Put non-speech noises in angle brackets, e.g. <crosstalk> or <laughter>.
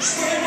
Stay <laughs>